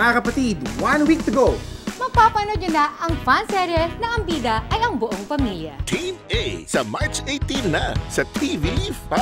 Mga kapatid, one week to go. Mapapanood nyo na ang fan serye na ang bida ay ang buong pamilya. Team A sa March 18 na sa TV5.